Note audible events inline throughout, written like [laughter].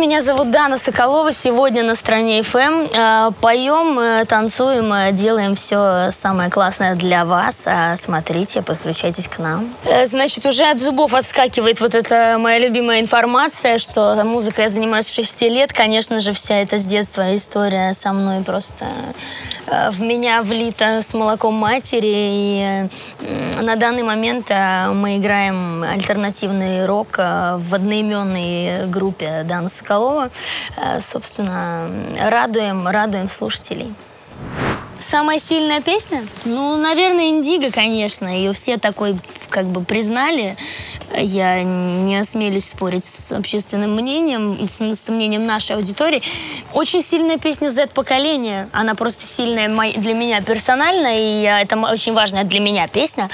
меня зовут Дана Соколова. Сегодня на стране FM. Э, поем, э, танцуем, э, делаем все самое классное для вас. Смотрите, подключайтесь к нам. Значит, уже от зубов отскакивает вот эта моя любимая информация, что музыкой я занимаюсь с 6 лет. Конечно же, вся эта с детства история со мной просто в меня влита с молоком матери. И на данный момент мы играем альтернативный рок в одноименной группе Дана Соколова. Э, собственно, радуем, радуем слушателей. Самая сильная песня? Ну, наверное, «Индиго», конечно. Ее все такой как бы признали. Я не осмелюсь спорить с общественным мнением, с, с мнением нашей аудитории. Очень сильная песня Z-поколения. Она просто сильная для меня персонально, и это очень важная для меня песня.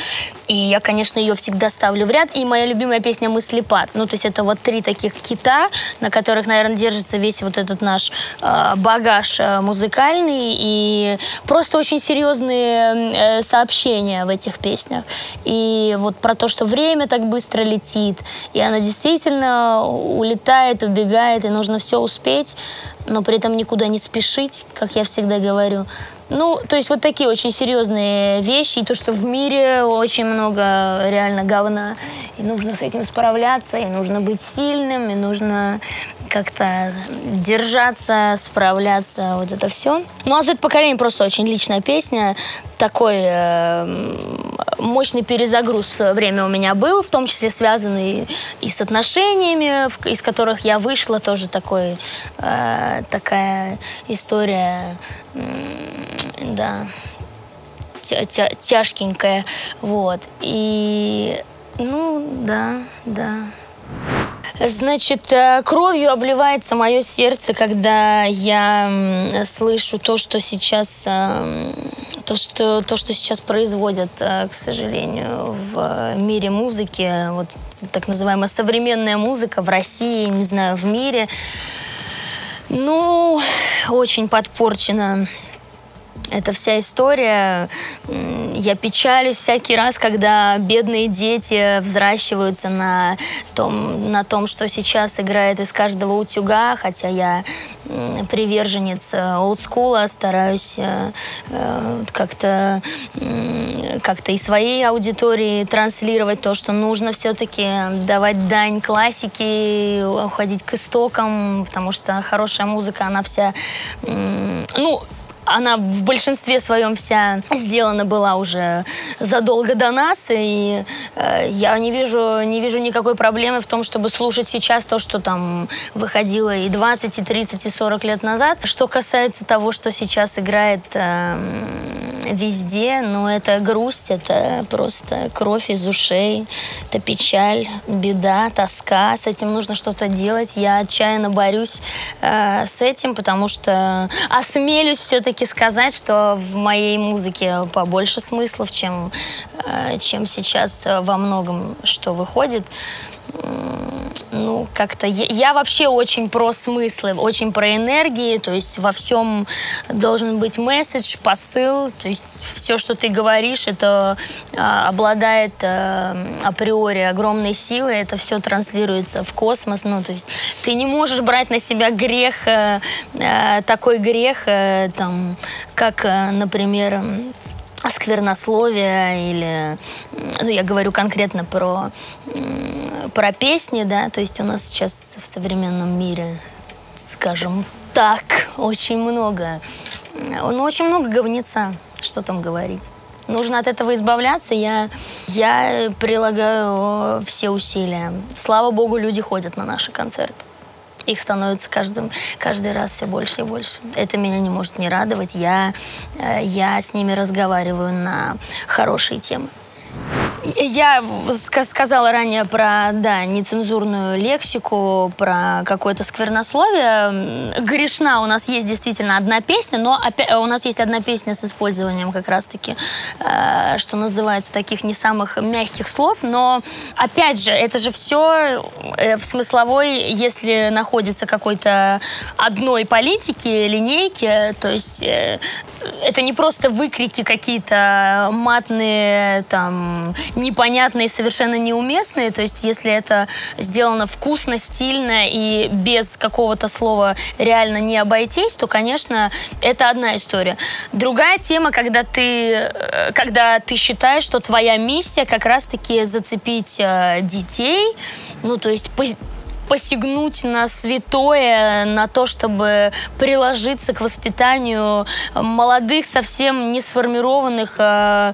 И я, конечно, ее всегда ставлю в ряд. И моя любимая песня «Мыслепад». Ну, то есть это вот три таких кита, на которых, наверное, держится весь вот этот наш э, багаж э, музыкальный. И просто очень серьезные э, сообщения в этих песнях. И вот про то, что время так быстро летит, и оно действительно улетает, убегает, и нужно все успеть, но при этом никуда не спешить, как я всегда говорю. Ну, то есть вот такие очень серьезные вещи, и то, что в мире очень много реально говна, и нужно с этим справляться, и нужно быть сильным, и нужно как-то держаться, справляться, вот это все. Ну, а Z-поколение просто очень личная песня, такой э, мощный перезагруз время у меня был, в том числе связанный и с отношениями, из которых я вышла, тоже такой, э, такая история, да, тя тяжкенькая, вот. И, ну, да, да. Значит, э, кровью обливается мое сердце, когда я слышу то, что сейчас, э, то, что, то, что сейчас производят, э, к сожалению, в мире музыки, вот так называемая современная музыка в России, не знаю, в мире. Ну, очень подпорчена эта вся история. Я печалюсь всякий раз, когда бедные дети взращиваются на том, на том, что сейчас играет из каждого утюга, хотя я приверженец олдскула, стараюсь э, э, как-то как-то и своей аудитории транслировать то, что нужно все-таки давать дань классике, уходить к истокам, потому что хорошая музыка, она вся, ну, она в большинстве своем вся сделана была уже задолго до нас, и э, я не вижу, не вижу никакой проблемы в том, чтобы слушать сейчас то, что там выходило и 20, и 30, и 40 лет назад. Что касается того, что сейчас играет э, везде, ну, это грусть, это просто кровь из ушей, это печаль, беда, тоска, с этим нужно что-то делать. Я отчаянно борюсь э, с этим, потому что осмелюсь все-таки все-таки сказать, что в моей музыке побольше смыслов, чем, э, чем сейчас во многом что выходит ну, как-то... Я, я вообще очень про смыслы, очень про энергии, то есть во всем должен быть месседж, посыл, то есть все, что ты говоришь, это а, обладает а, априори огромной силой, это все транслируется в космос, ну, то есть ты не можешь брать на себя грех, а, такой грех, а, там, как, а, например, сквернословие или ну, я говорю конкретно про про песни, да, то есть у нас сейчас в современном мире, скажем так, очень много, ну, очень много говнеца, что там говорить. Нужно от этого избавляться. Я, я прилагаю все усилия. Слава богу, люди ходят на наши концерты. Их становится каждым, каждый раз все больше и больше. Это меня не может не радовать. Я, э, я с ними разговариваю на хорошие темы. Я сказала ранее про, да, нецензурную лексику, про какое-то сквернословие. Грешна у нас есть действительно одна песня, но опять, у нас есть одна песня с использованием как раз-таки, э, что называется, таких не самых мягких слов. Но, опять же, это же все э, в смысловой, если находится какой-то одной политики, линейки, то есть э, это не просто выкрики какие-то матные, там, непонятные, совершенно неуместные. То есть если это сделано вкусно, стильно и без какого-то слова реально не обойтись, то, конечно, это одна история. Другая тема, когда ты, э, когда ты считаешь, что твоя миссия как раз-таки зацепить э, детей, ну, то есть посягнуть на святое, на то, чтобы приложиться к воспитанию молодых, совсем не сформированных э,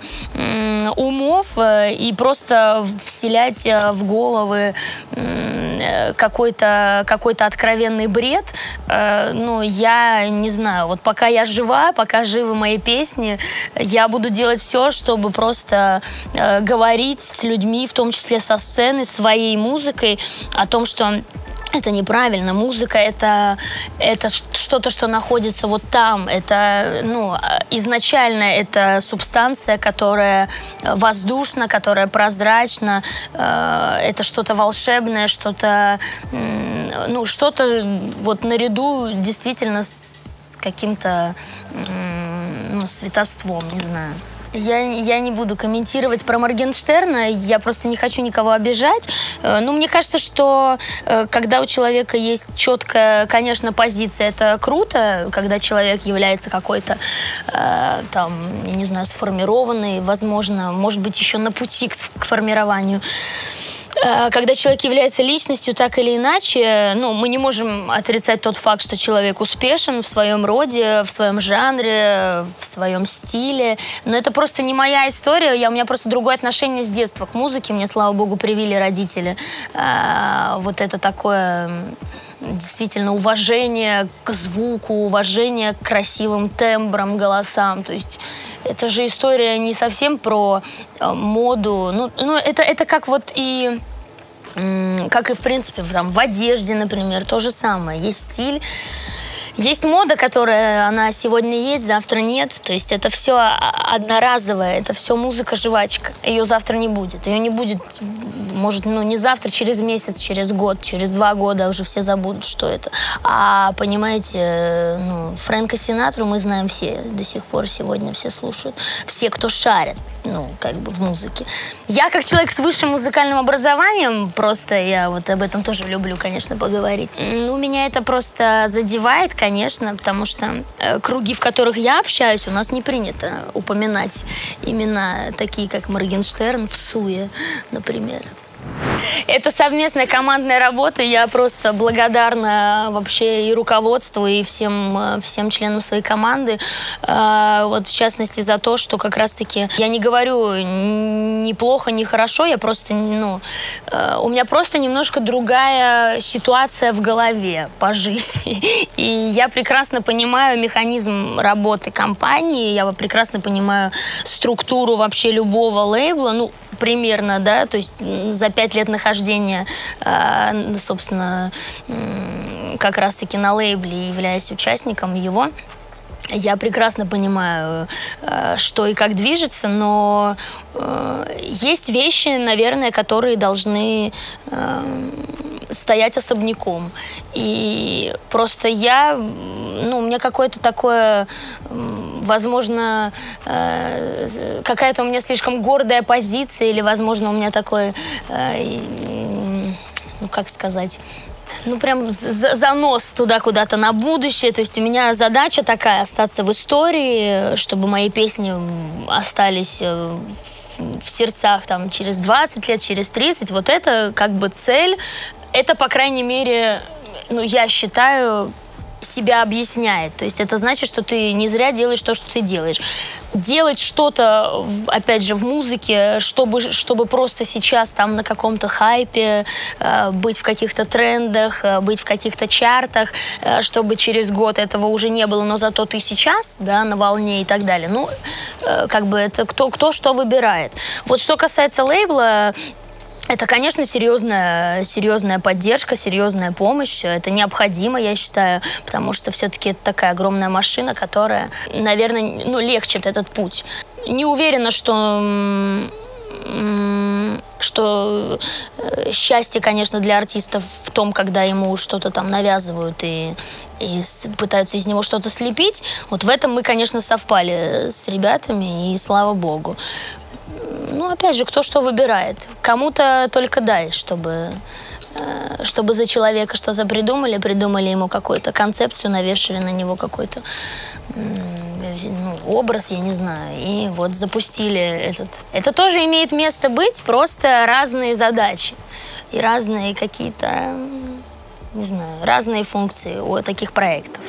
умов э, и просто вселять э, в головы э, какой-то какой откровенный бред. Э, ну, я не знаю, вот пока я жива, пока живы мои песни, я буду делать все, чтобы просто э, говорить с людьми, в том числе со сцены, своей музыкой, о том, что это неправильно. Музыка это, это что-то, что находится вот там. Это, ну, изначально это субстанция, которая воздушна, которая прозрачна. Э, это что-то волшебное, что-то, ну, что-то вот наряду действительно с каким-то ну, световством, не знаю. Я, я не буду комментировать про Моргенштерна, я просто не хочу никого обижать. Э, ну, мне кажется, что э, когда у человека есть четкая, конечно, позиция, это круто, когда человек является какой-то, э, там, я не знаю, сформированный, возможно, может быть, еще на пути к, к формированию. Э, когда человек является личностью так или иначе, ну, мы не можем отрицать тот факт, что человек успешен в своем роде, в своем жанре, в своем стиле. Но это просто не моя история. Я, у меня просто другое отношение с детства к музыке. Мне, слава богу, привили родители. А, вот это такое действительно уважение к звуку, уважение к красивым тембрам, голосам. То есть это же история не совсем про э, моду. Ну, ну это, это как вот и как и, в принципе, там, в одежде, например, то же самое. Есть стиль, есть мода, которая она сегодня есть, завтра нет. То есть это все одноразовое, это все музыка-жвачка. Ее завтра не будет. Ее не будет, может, ну не завтра, через месяц, через год, через два года уже все забудут, что это. А понимаете, ну, Фрэнка Синатру мы знаем все, до сих пор сегодня все слушают. Все, кто шарит, ну, как бы в музыке. Я как человек с высшим музыкальным образованием, просто я вот об этом тоже люблю, конечно, поговорить. Ну, меня это просто задевает, конечно, потому что э, круги, в которых я общаюсь, у нас не принято упоминать именно такие, как Моргенштерн в Суе, например. Это совместная командная работа. Я просто благодарна вообще и руководству, и всем, всем членам своей команды. А, вот в частности за то, что как раз-таки я не говорю ни плохо, ни хорошо, я просто, ну, э, у меня просто немножко другая ситуация в голове по жизни. [laughs] И я прекрасно понимаю механизм работы компании, я прекрасно понимаю структуру вообще любого лейбла, ну, примерно, да, то есть за пять лет нахождения, э, собственно, как раз-таки на лейбле, являясь участником его, я прекрасно понимаю, э, что и как движется, но э, есть вещи, наверное, которые должны стоять особняком. И просто я, ну, у меня какое-то такое, возможно, э, какая-то у меня слишком гордая позиция, или, возможно, у меня такой, э, ну, как сказать, ну, прям занос туда куда-то на будущее. То есть у меня задача такая, остаться в истории, чтобы мои песни остались э, в сердцах там через 20 лет, через 30. Вот это как бы цель это, по крайней мере, ну, я считаю, себя объясняет. То есть это значит, что ты не зря делаешь то, что ты делаешь. Делать что-то, опять же, в музыке, чтобы, чтобы просто сейчас там на каком-то хайпе, э, быть в каких-то трендах, э, быть в каких-то чартах, э, чтобы через год этого уже не было, но зато ты сейчас, да, на волне и так далее. Ну, как бы это кто, кто что выбирает. Вот что касается лейбла, это, конечно, серьезная, серьезная поддержка, серьезная помощь. Это необходимо, я считаю, потому что все-таки это такая огромная машина, которая, наверное, ну, легчит этот путь. Не уверена, что что э, счастье, конечно, для артистов в том, когда ему что-то там навязывают и, и пытаются из него что-то слепить. Вот в этом мы, конечно, совпали с ребятами, и слава богу ну, опять же, кто что выбирает. Кому-то только дай, чтобы э, чтобы за человека что-то придумали, придумали ему какую-то концепцию, навешали на него какой-то ну, образ, я не знаю, и вот запустили этот. Это тоже имеет место быть, просто разные задачи и разные какие-то, не знаю, разные функции у таких проектов.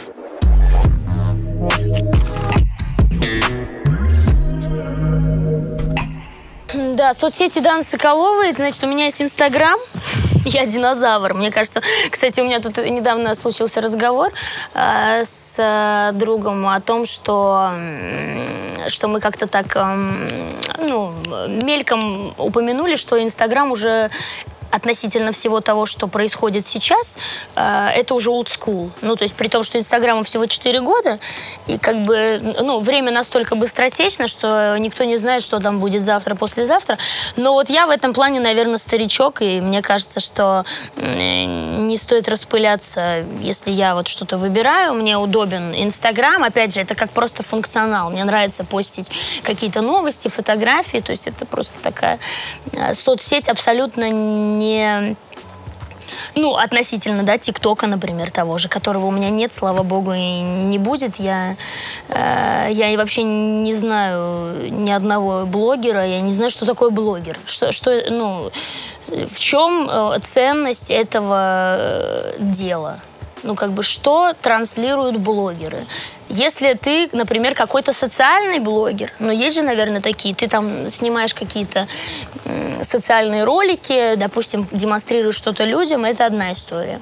Да, соцсети Даны Соколовой. Значит, у меня есть Инстаграм. [laughs] Я динозавр. Мне кажется, кстати, у меня тут недавно случился разговор э, с э, другом о том, что, что мы как-то так, э, ну, мельком упомянули, что Инстаграм уже относительно всего того, что происходит сейчас, э, это уже old school. Ну, то есть при том, что Инстаграму всего 4 года, и как бы, ну, время настолько быстротечно, что никто не знает, что там будет завтра, послезавтра. Но вот я в этом плане, наверное, старичок, и мне кажется, что не стоит распыляться, если я вот что-то выбираю, мне удобен Инстаграм, опять же, это как просто функционал. Мне нравится постить какие-то новости, фотографии, то есть это просто такая э, соцсеть абсолютно не ну, относительно, да, ТикТока, например, того же, которого у меня нет, слава богу, и не будет. Я, э, я вообще не знаю ни одного блогера, я не знаю, что такое блогер. Что, что ну, в чем э, ценность этого э, дела? Ну, как бы, что транслируют блогеры? Если ты, например, какой-то социальный блогер, ну, есть же, наверное, такие, ты там снимаешь какие-то социальные ролики, допустим, демонстрируешь что-то людям, это одна история.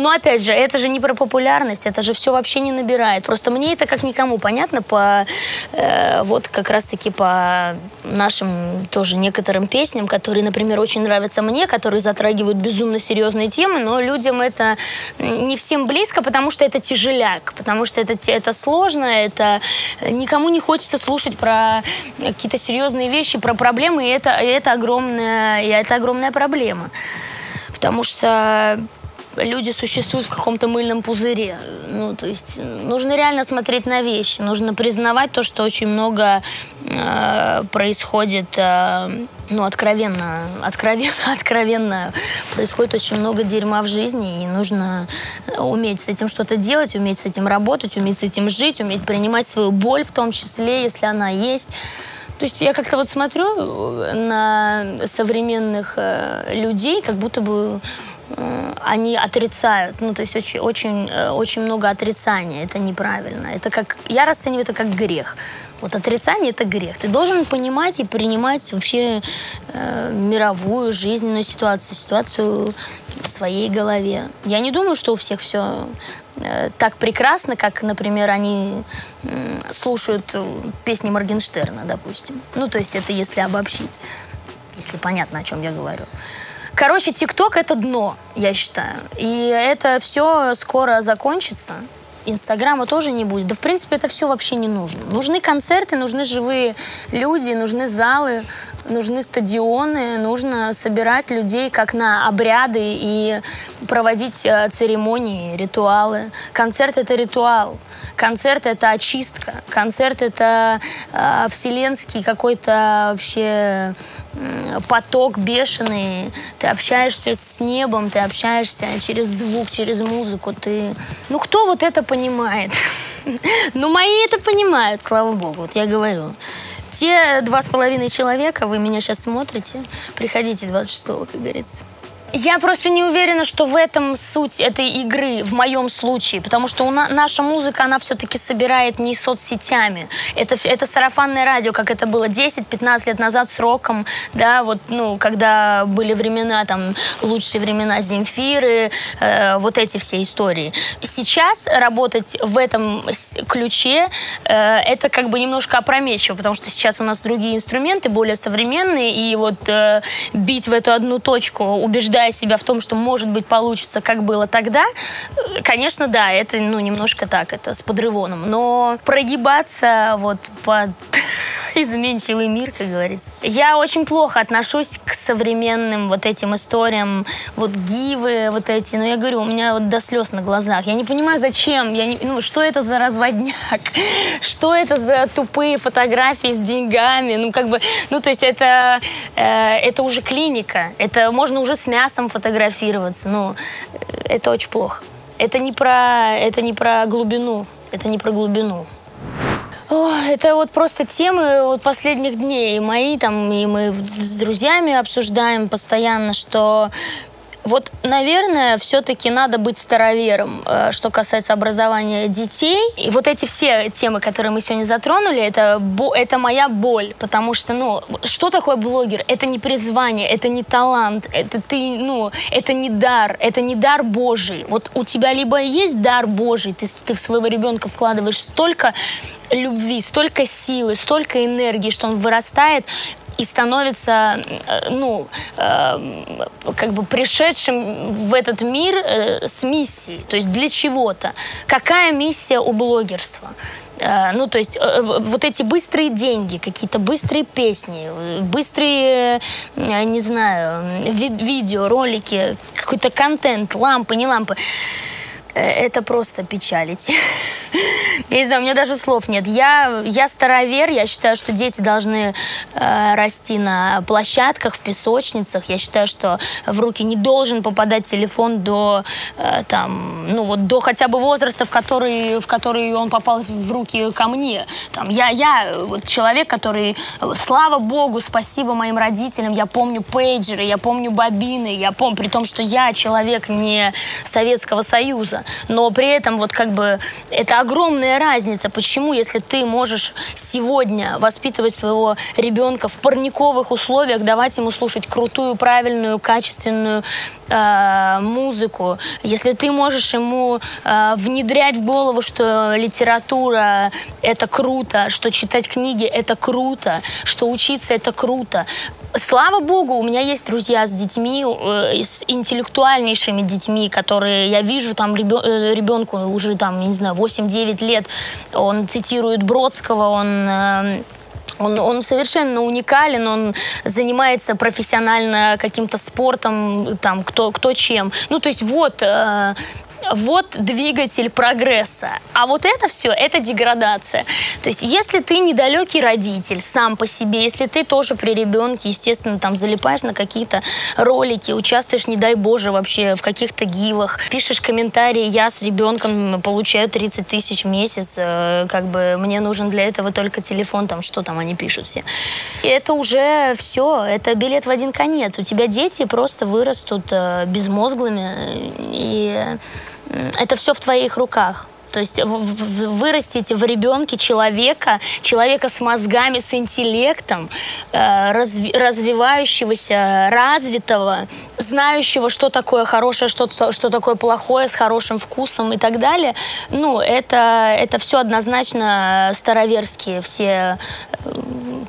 Но опять же, это же не про популярность, это же все вообще не набирает. Просто мне это как никому понятно по э, вот как раз-таки по нашим тоже некоторым песням, которые, например, очень нравятся мне, которые затрагивают безумно серьезные темы, но людям это не всем близко, потому что это тяжеляк, потому что это, это сложно, это никому не хочется слушать про какие-то серьезные вещи, про проблемы, и это, и это, огромная, и это огромная проблема. Потому что люди существуют в каком-то мыльном пузыре. Ну, то есть нужно реально смотреть на вещи, нужно признавать то, что очень много э, происходит, э, ну, откровенно, откровенно, [laughs] откровенно происходит очень много дерьма в жизни, и нужно уметь с этим что-то делать, уметь с этим работать, уметь с этим жить, уметь принимать свою боль в том числе, если она есть. То есть я как-то вот смотрю на современных э, людей, как будто бы они отрицают, ну, то есть очень, очень, э, очень много отрицания, это неправильно. Это как, я расцениваю это как грех. Вот отрицание – это грех. Ты должен понимать и принимать вообще э, мировую жизненную ситуацию, ситуацию в своей голове. Я не думаю, что у всех все э, так прекрасно, как, например, они э, слушают песни Моргенштерна, допустим. Ну, то есть это если обобщить, если понятно, о чем я говорю. Короче, ТикТок это дно, я считаю. И это все скоро закончится. Инстаграма тоже не будет. Да, в принципе, это все вообще не нужно. Нужны концерты, нужны живые люди, нужны залы, нужны стадионы, нужно собирать людей как на обряды и проводить э, церемонии, ритуалы. Концерт — это ритуал. Концерт — это очистка. Концерт — это э, вселенский какой-то вообще поток бешеный, ты общаешься с небом, ты общаешься через звук, через музыку, ты... Ну, кто вот это понимает? [laughs] Ну, мои это понимают, слава богу, вот я говорю. Те два с половиной человека, вы меня сейчас смотрите, приходите 26-го, как говорится. Я просто не уверена, что в этом суть этой игры, в моем случае, потому что у на, наша музыка, она все-таки собирает не соцсетями. Это, это сарафанное радио, как это было 10-15 лет назад с роком, да, вот, ну, когда были времена, там, лучшие времена Земфиры, э, вот эти все истории. Сейчас работать в этом ключе, э, это как бы немножко опрометчиво, потому что сейчас у нас другие инструменты, более современные, и вот э, бить в эту одну точку, убеждать убеждая себя в том, что, может быть, получится, как было тогда, конечно, да, это, ну, немножко так, это с подрывоном. Но прогибаться вот под [laughs] изменчивый мир, как говорится. Я очень плохо отношусь к современным вот этим историям, вот гивы, вот эти. Но я говорю, у меня вот до слез на глазах. Я не понимаю, зачем. Я не, ну, что это за разводняк? [laughs] Что это за тупые фотографии с деньгами? Ну, как бы, ну, то есть это, э, это уже клиника. Это можно уже с мясом фотографироваться. Ну, э, это очень плохо. Это не про, это не про глубину. Это не про глубину. О, это вот просто темы вот последних дней мои, там, и мы с друзьями обсуждаем постоянно, что вот, наверное, все-таки надо быть старовером, э, что касается образования детей. И вот эти все темы, которые мы сегодня затронули, это, это моя боль, потому что, ну, что такое блогер? Это не призвание, это не талант, это ты, ну, это не дар, это не дар Божий. Вот у тебя либо есть дар Божий, ты, ты в своего ребенка вкладываешь столько любви, столько силы, столько энергии, что он вырастает и становится, э, ну, э, как бы пришедшим в этот мир э, с миссией, то есть для чего-то. Какая миссия у блогерства? Ну, то есть вот эти быстрые деньги, какие-то быстрые песни, быстрые, не знаю, ви видео, ролики, какой-то контент, лампы, не лампы. Это просто печалить. [laughs] Я не знаю, у меня даже слов нет. Я, я старовер, я считаю, что дети должны э, расти на площадках, в песочницах. Я считаю, что в руки не должен попадать телефон до, э, там, ну вот, до хотя бы возраста, в который, в который он попал в руки ко мне. Там, я, я вот, человек, который, слава богу, спасибо моим родителям, я помню пейджеры, я помню бобины, я помню, при том, что я человек не Советского Союза, но при этом вот как бы это огромная разница. Почему, если ты можешь сегодня воспитывать своего ребенка в парниковых условиях, давать ему слушать крутую, правильную, качественную э, музыку, если ты можешь ему э, внедрять в голову, что литература это круто, что читать книги это круто, что учиться это круто, Слава богу, у меня есть друзья с детьми, э, с интеллектуальнейшими детьми, которые я вижу там ребенку э, уже там, не знаю, 8-9 лет, он цитирует Бродского, он... Э, он, он совершенно уникален, он занимается профессионально каким-то спортом, там, кто, кто чем. Ну, то есть вот, э, вот двигатель прогресса. А вот это все, это деградация. То есть если ты недалекий родитель сам по себе, если ты тоже при ребенке, естественно, там залипаешь на какие-то ролики, участвуешь, не дай боже, вообще в каких-то гивах, пишешь комментарии, я с ребенком получаю 30 тысяч в месяц, э, как бы мне нужен для этого только телефон, там что там они пишут все. И это уже все, это билет в один конец. У тебя дети просто вырастут э, безмозглыми и это все в твоих руках. То есть вырастить в ребенке человека, человека с мозгами, с интеллектом, э, разви развивающегося, развитого, знающего, что такое хорошее, что, что такое плохое, с хорошим вкусом и так далее. Ну, это, это все однозначно староверские все э,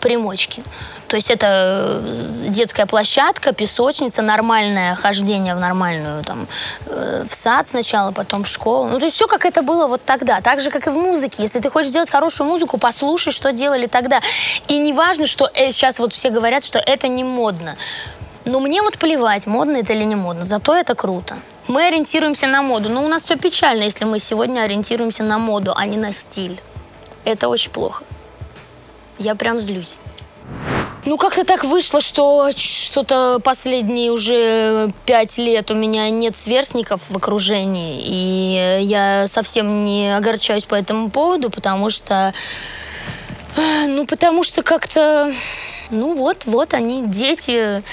примочки. То есть это э, детская площадка, песочница, нормальное хождение в нормальную, там, э, в сад сначала, потом в школу. Ну, то есть все как это было вот тогда. Так же, как и в музыке. Если ты хочешь сделать хорошую музыку, послушай, что делали тогда. И не важно, что э, сейчас вот все говорят, что это не модно. Но мне вот плевать, модно это или не модно. Зато это круто. Мы ориентируемся на моду. Но у нас все печально, если мы сегодня ориентируемся на моду, а не на стиль. Это очень плохо. Я прям злюсь. Ну, как-то так вышло, что что-то последние уже пять лет у меня нет сверстников в окружении. И я совсем не огорчаюсь по этому поводу, потому что... Ну, потому что как-то ну вот, вот они, дети,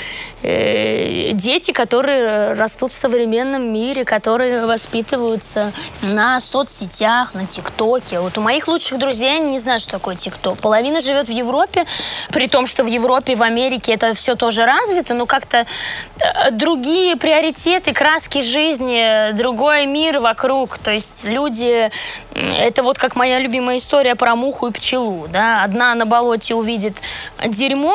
э, дети, которые растут в современном мире, которые воспитываются на соцсетях, на ТикТоке. Вот у моих лучших друзей, они не знают, что такое ТикТок. Половина живет в Европе, при том, что в Европе, в Америке это все тоже развито, но как-то э, другие приоритеты, краски жизни, другой мир вокруг. То есть люди, это вот как моя любимая история про муху и пчелу. Да? Одна на болоте увидит дерьмо,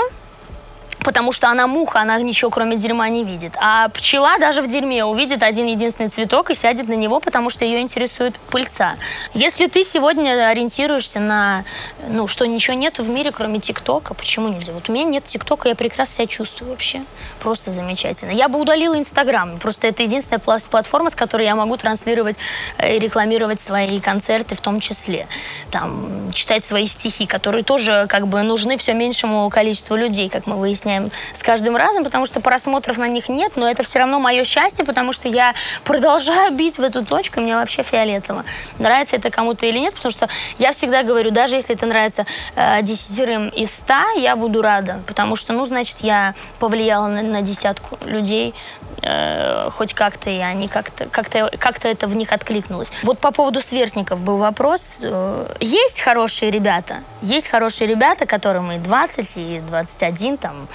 потому что она муха, она ничего кроме дерьма не видит. А пчела даже в дерьме увидит один единственный цветок и сядет на него, потому что ее интересует пыльца. Если ты сегодня ориентируешься на, ну, что ничего нету в мире, кроме ТикТока, почему нельзя? Вот у меня нет ТикТока, я прекрасно себя чувствую вообще. Просто замечательно. Я бы удалила Инстаграм, просто это единственная платформа, с которой я могу транслировать э, и рекламировать свои концерты в том числе. Там, читать свои стихи, которые тоже как бы нужны все меньшему количеству людей, как мы выясняем с каждым разом, потому что просмотров на них нет, но это все равно мое счастье, потому что я [laughs] продолжаю бить в эту точку, мне вообще фиолетово. Нравится это кому-то или нет, потому что я всегда говорю, даже если это нравится э, десятерым из ста, я буду рада, потому что, ну, значит, я повлияла на, на десятку людей, э, хоть как-то, и они как-то как -то, как -то это в них откликнулось. Вот по поводу сверстников был вопрос. Э, есть хорошие ребята, есть хорошие ребята, которым и 20, и 21, там,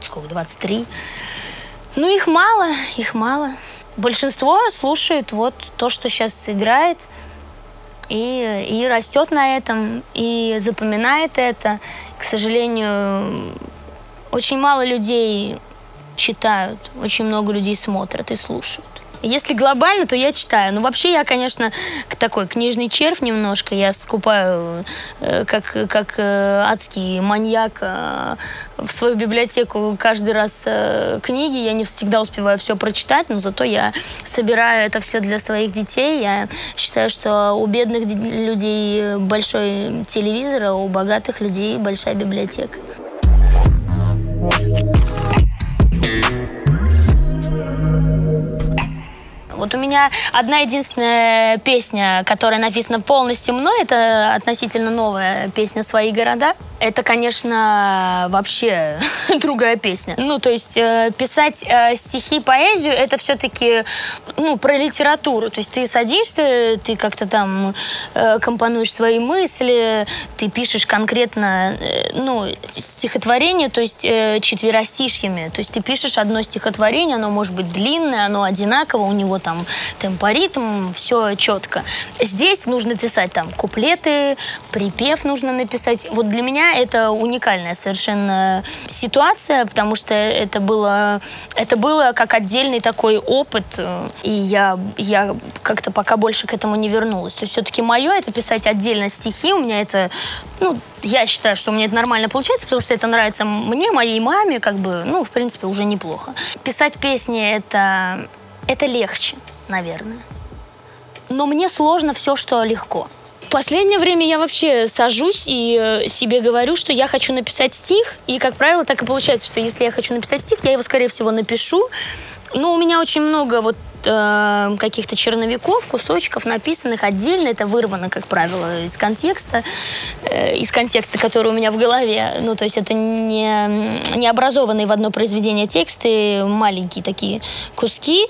сколько, 23. Ну, их мало, их мало. Большинство слушает вот то, что сейчас играет, и, и растет на этом, и запоминает это. К сожалению, очень мало людей читают, очень много людей смотрят и слушают. Если глобально, то я читаю. Ну, вообще я, конечно, такой книжный червь немножко. Я скупаю э, как, как э, адский маньяк э, в свою библиотеку каждый раз книги. Я не всегда успеваю все прочитать, но зато я собираю это все для своих детей. Я считаю, что у бедных людей большой телевизор, а у богатых людей большая библиотека. Вот у меня одна единственная песня, которая написана полностью мной, это относительно новая песня «Свои города». Это, конечно, вообще [laughs] другая песня. Ну, то есть э, писать э, стихи, поэзию, это все-таки, ну, про литературу. То есть ты садишься, ты как-то там э, компонуешь свои мысли, ты пишешь конкретно, ну, стихотворение, то есть четверостишьями. То есть ты пишешь одно стихотворение, оно может быть длинное, оно одинаково, у него там там темпоритм, все четко. Здесь нужно писать там куплеты, припев нужно написать. Вот для меня это уникальная совершенно ситуация, потому что это было, это было как отдельный такой опыт, и я, я как-то пока больше к этому не вернулась. То есть все-таки мое это писать отдельно стихи, у меня это, ну, я считаю, что у меня это нормально получается, потому что это нравится мне, моей маме, как бы, ну, в принципе, уже неплохо. Писать песни это это легче, наверное. Но мне сложно все, что легко. В последнее время я вообще сажусь и э, себе говорю, что я хочу написать стих, и, как правило, так и получается, что если я хочу написать стих, я его, скорее всего, напишу. Но у меня очень много вот э, каких-то черновиков, кусочков написанных отдельно. Это вырвано, как правило, из контекста, э, из контекста, который у меня в голове. Ну, то есть это не, не образованные в одно произведение тексты, маленькие такие куски.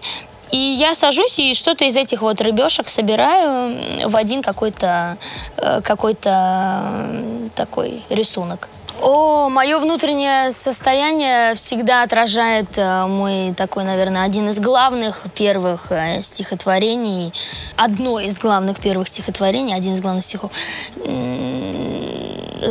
И я сажусь и что-то из этих вот рыбешек собираю в один какой-то э, какой-то такой рисунок. О, мое внутреннее состояние всегда отражает э, мой такой, наверное, один из главных первых э, стихотворений. Одно из главных первых стихотворений, один из главных стихов.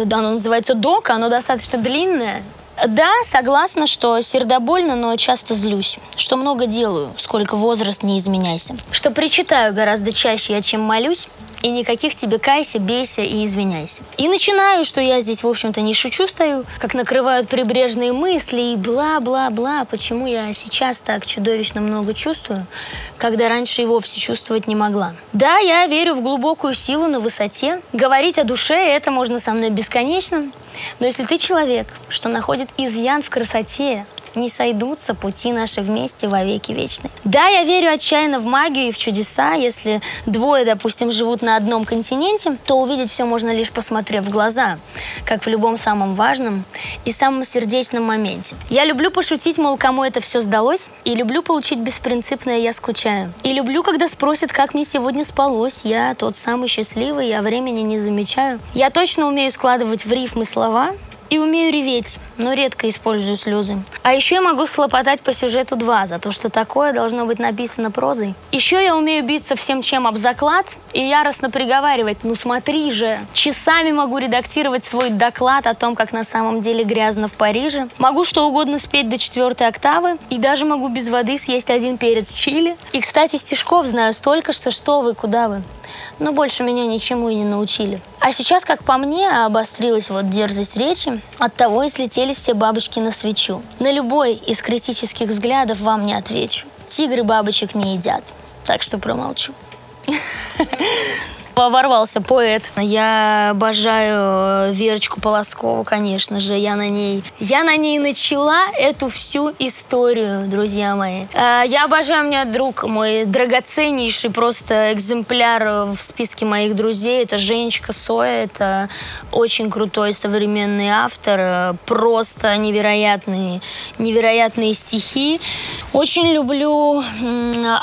Да, оно называется «Дока», оно достаточно длинное. Да, согласна, что сердобольно, но часто злюсь. Что много делаю, сколько возраст не изменяйся. Что причитаю гораздо чаще чем молюсь. И никаких тебе кайся, бейся и извиняйся. И начинаю, что я здесь, в общем-то, не шучу стою, как накрывают прибрежные мысли и бла-бла-бла. Почему я сейчас так чудовищно много чувствую, когда раньше и вовсе чувствовать не могла. Да, я верю в глубокую силу на высоте. Говорить о душе это можно со мной бесконечно. Но если ты человек, что находит изъян в красоте, не сойдутся пути наши вместе во веки вечные. Да, я верю отчаянно в магию и в чудеса. Если двое, допустим, живут на одном континенте, то увидеть все можно лишь посмотрев в глаза, как в любом самом важном и самом сердечном моменте. Я люблю пошутить, мол, кому это все сдалось, и люблю получить беспринципное «я скучаю». И люблю, когда спросят, как мне сегодня спалось. Я тот самый счастливый, я времени не замечаю. Я точно умею складывать в рифмы слова, и умею реветь но редко использую слезы. А еще я могу схлопотать по сюжету 2 за то, что такое должно быть написано прозой. Еще я умею биться всем чем об заклад и яростно приговаривать, ну смотри же. Часами могу редактировать свой доклад о том, как на самом деле грязно в Париже. Могу что угодно спеть до четвертой октавы и даже могу без воды съесть один перец чили. И, кстати, стишков знаю столько, что что вы, куда вы но больше меня ничему и не научили. А сейчас, как по мне, обострилась вот дерзость речи, от того и слетели все бабочки на свечу. На любой из критических взглядов вам не отвечу. Тигры бабочек не едят, так что промолчу. [laughs] ворвался поэт. Я обожаю э, Верочку Полоскову, конечно же. Я на ней, я на ней начала эту всю историю, друзья мои. Э, я обожаю, у меня друг мой драгоценнейший просто экземпляр в списке моих друзей. Это Женечка Соя. Это очень крутой современный автор. Э, просто невероятные, невероятные стихи. Очень люблю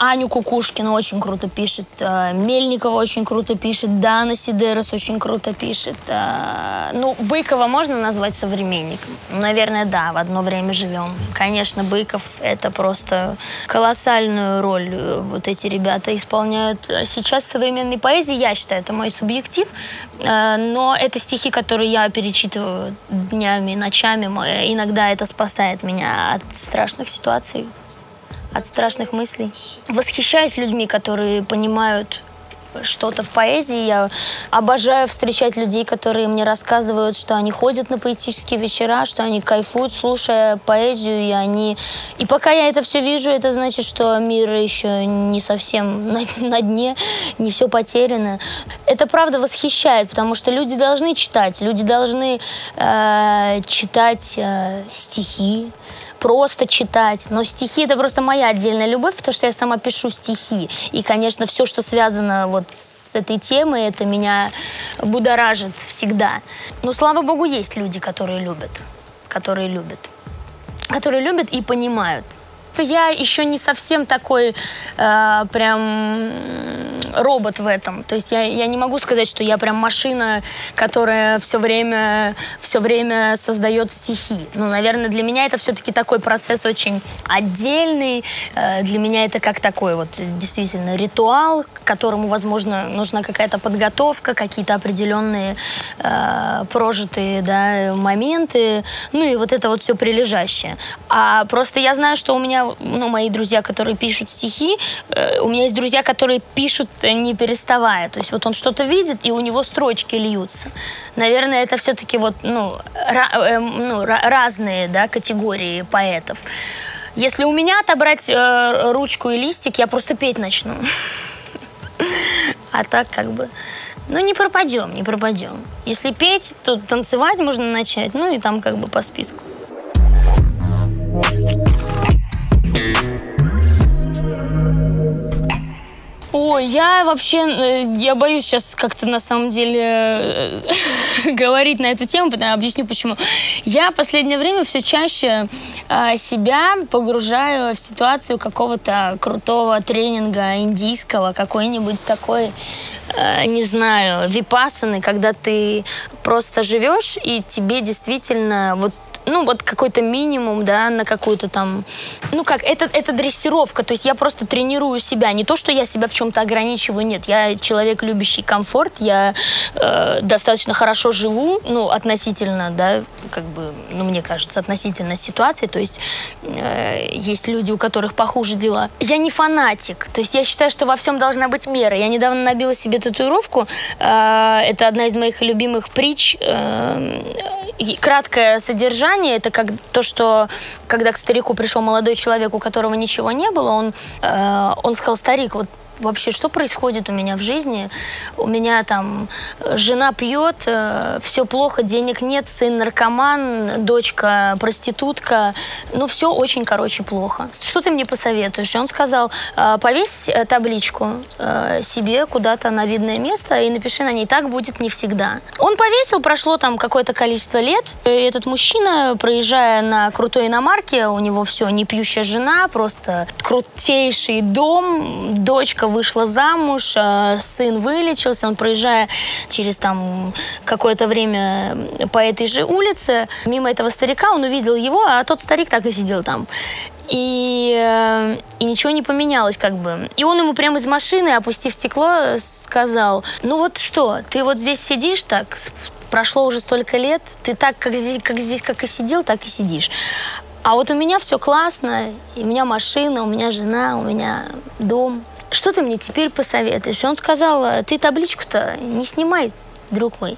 Аню Кукушкину, очень круто пишет. Мельникова очень круто пишет, Дана Сидерос очень круто пишет. А, ну, Быкова можно назвать современником? Наверное, да, в одно время живем. Конечно, Быков — это просто колоссальную роль э, вот эти ребята исполняют. Сейчас в современной поэзии, я считаю, это мой субъектив, э, но это стихи, которые я перечитываю днями, ночами. Иногда это спасает меня от страшных ситуаций от страшных мыслей. Восхищаюсь людьми, которые понимают что-то в поэзии. Я обожаю встречать людей, которые мне рассказывают, что они ходят на поэтические вечера, что они кайфуют, слушая поэзию, и они... И пока я это все вижу, это значит, что мир еще не совсем [laughs] на, на дне, не все потеряно. Это правда восхищает, потому что люди должны читать, люди должны э, читать э, стихи, просто читать. Но стихи — это просто моя отдельная любовь, потому что я сама пишу стихи. И, конечно, все, что связано вот с этой темой, это меня будоражит всегда. Но, слава богу, есть люди, которые любят. Которые любят. Которые любят и понимают что я еще не совсем такой э, прям робот в этом. То есть я, я не могу сказать, что я прям машина, которая все время, все время создает стихи. Ну, наверное, для меня это все-таки такой процесс очень отдельный. Э, для меня это как такой вот действительно ритуал, к которому, возможно, нужна какая-то подготовка, какие-то определенные э, прожитые да, моменты, ну и вот это вот все прилежащее. А просто я знаю, что у меня ну, мои друзья, которые пишут стихи, э, у меня есть друзья, которые пишут э, не переставая. То есть вот он что-то видит, и у него строчки льются. Наверное, это все-таки вот, ну, э, ну, разные да, категории поэтов. Если у меня отобрать э, ручку и листик, я просто петь начну. А так как бы... Ну, не пропадем, не пропадем. Если петь, то танцевать можно начать, ну и там как бы по списку. Ой, я вообще, э, я боюсь сейчас как-то на самом деле э, [laughs] говорить на эту тему, объясню почему. Я в последнее время все чаще э, себя погружаю в ситуацию какого-то крутого тренинга индийского, какой-нибудь такой, не знаю, випасаны, когда ты просто живешь и тебе действительно вот ну, вот какой-то минимум, да, на какую-то там, ну, как, это, это дрессировка, то есть я просто тренирую себя, не то, что я себя в чем-то ограничиваю, нет, я человек, любящий комфорт, я э, достаточно хорошо живу, ну, относительно, да, как бы, ну, мне кажется, относительно ситуации, то есть э, есть люди, у которых похуже дела. Я не фанатик, то есть я считаю, что во всем должна быть мера. Я недавно набила себе татуировку, э, это одна из моих любимых притч, э, краткое содержание, воспитание это как то, что когда к старику пришел молодой человек, у которого ничего не было, он, э, он сказал, старик, вот вообще, что происходит у меня в жизни. У меня там э, жена пьет, э, все плохо, денег нет, сын наркоман, дочка проститутка. Ну, все очень, короче, плохо. Что ты мне посоветуешь? И он сказал, «Э, повесь табличку себе куда-то на видное место и напиши на ней «Так будет не всегда». Он повесил, прошло там какое-то количество лет. И этот мужчина, проезжая на крутой иномарке, у него все, не пьющая жена, просто крутейший дом, дочка вышла замуж, э, сын вылечился, он проезжая через там какое-то время по этой же улице, мимо этого старика, он увидел его, а тот старик так и сидел там. И, э, и ничего не поменялось как бы. И он ему прямо из машины, опустив стекло, сказал, ну вот что, ты вот здесь сидишь так, прошло уже столько лет, ты так, как здесь, как здесь, как и сидел, так и сидишь. А вот у меня все классно, и у меня машина, у меня жена, у меня дом. Что ты мне теперь посоветуешь? Он сказал, ты табличку-то не снимай, друг мой.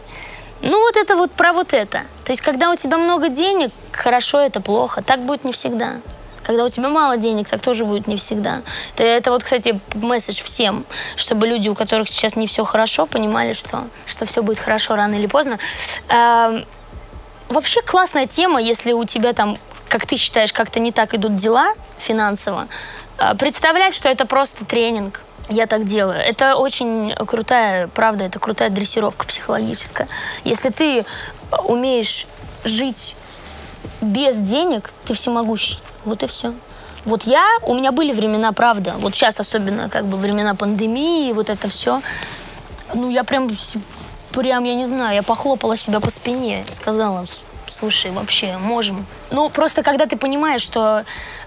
Ну вот это вот про вот это. То есть когда у тебя много денег, хорошо это плохо, так будет не всегда. Когда у тебя мало денег, так тоже будет не всегда. Это, вот, кстати, месседж всем, чтобы люди, у которых сейчас не все хорошо, понимали, что, что все будет хорошо рано или поздно. Вообще классная тема, если у тебя там, как ты считаешь, как-то не так идут дела финансово. Э, представлять, что это просто тренинг. Я так делаю. Это очень крутая, правда, это крутая дрессировка психологическая. Если ты умеешь жить без денег, ты всемогущий. Вот и все. Вот я, у меня были времена, правда, вот сейчас особенно как бы времена пандемии, вот это все. Ну, я прям, прям, я не знаю, я похлопала себя по спине, сказала, слушай, вообще, можем. Ну, просто когда ты понимаешь, что,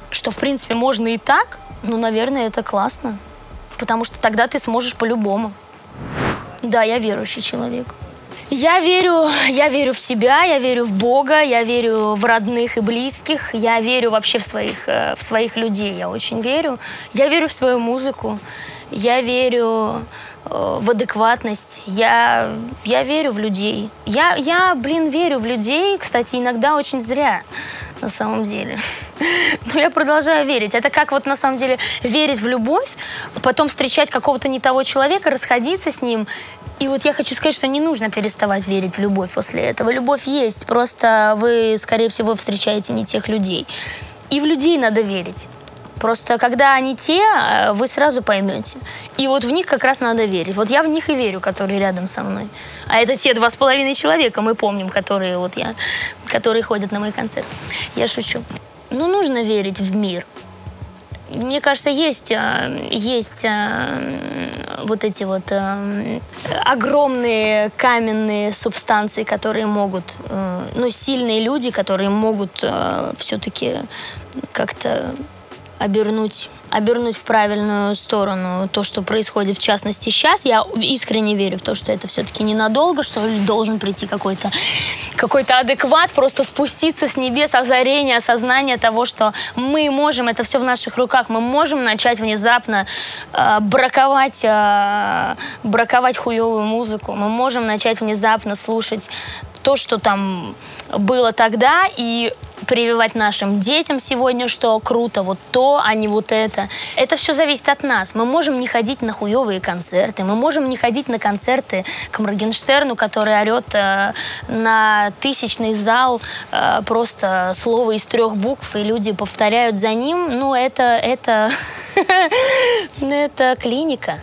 что в принципе можно и так, ну, наверное, это классно. Потому что тогда ты сможешь по-любому. Да, я верующий человек. Я верю, я верю в себя, я верю в Бога, я верю в родных и близких, я верю вообще в своих, э, в своих людей, я очень верю. Я верю в свою музыку, я верю в адекватность, я, я верю в людей. Я, я, блин, верю в людей, кстати, иногда очень зря на самом деле. [laughs] Но я продолжаю верить. Это как вот на самом деле верить в любовь, потом встречать какого-то не того человека, расходиться с ним и вот я хочу сказать, что не нужно переставать верить в любовь после этого. Любовь есть, просто вы, скорее всего, встречаете не тех людей. И в людей надо верить. Просто когда они те, э, вы сразу поймете. И вот в них как раз надо верить. Вот я в них и верю, которые рядом со мной. А это те два с половиной человека, мы помним, которые вот я, которые ходят на мои концерты. Я шучу. Ну, нужно верить в мир мне кажется, есть, э, есть э, вот эти вот огромные каменные субстанции, которые могут, ну, сильные люди, которые могут все-таки как-то обернуть обернуть в правильную сторону то, что происходит в частности сейчас. Я искренне верю в то, что это все-таки ненадолго, что должен прийти какой-то какой адекват, просто спуститься с небес, озарение, осознание того, что мы можем, это все в наших руках, мы можем начать внезапно э, браковать, э, браковать хуевую музыку, мы можем начать внезапно слушать то, что там было тогда, и прививать нашим детям сегодня, что круто, вот то, а не вот это. Это все зависит от нас. Мы можем не ходить на хуевые концерты, мы можем не ходить на концерты к Моргенштерну, который орет э, на тысячный зал э, просто слово из трех букв, и люди повторяют за ним. Ну, это, это, [laughs] это клиника.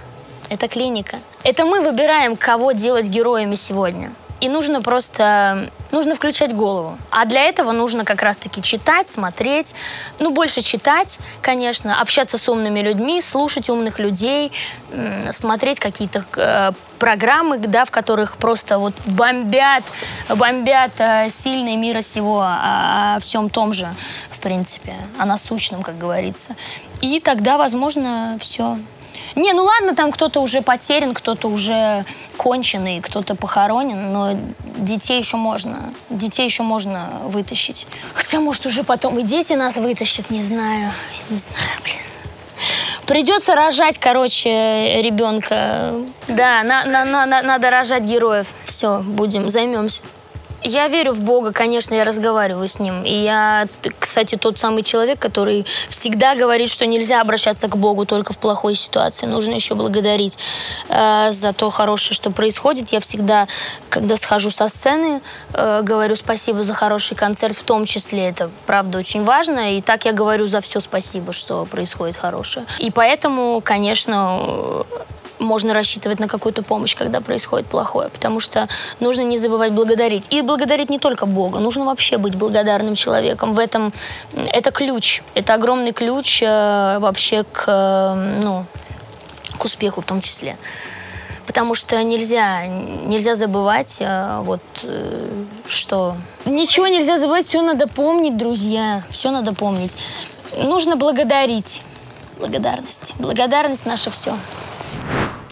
Это клиника. Это мы выбираем, кого делать героями сегодня. И нужно просто, нужно включать голову. А для этого нужно как раз-таки читать, смотреть, ну, больше читать, конечно, общаться с умными людьми, слушать умных людей, смотреть какие-то э, программы, да, в которых просто вот бомбят, бомбят э, сильные мира сего о, о всем том же, в принципе, о насущном, как говорится. И тогда, возможно, все не, ну ладно, там кто-то уже потерян, кто-то уже конченый, кто-то похоронен, но детей еще можно, детей еще можно вытащить. Хотя, может, уже потом и дети нас вытащат, не знаю, не знаю, блин. Придется рожать, короче, ребенка. Да, на, на, на, надо рожать героев. Все, будем, займемся. Я верю в Бога, конечно, я разговариваю с Ним. И я, кстати, тот самый человек, который всегда говорит, что нельзя обращаться к Богу только в плохой ситуации. Нужно еще благодарить э, за то хорошее, что происходит. Я всегда, когда схожу со сцены, э, говорю спасибо за хороший концерт, в том числе. Это, правда, очень важно. И так я говорю за все спасибо, что происходит хорошее. И поэтому, конечно, можно рассчитывать на какую-то помощь, когда происходит плохое, потому что нужно не забывать благодарить. И благодарить не только Бога, нужно вообще быть благодарным человеком. В этом это ключ, это огромный ключ э, вообще к, э, ну, к успеху в том числе. Потому что нельзя, нельзя забывать, э, вот, э, что... Ничего нельзя забывать, все надо помнить, друзья, все надо помнить. Нужно благодарить. Благодарность. Благодарность наше все.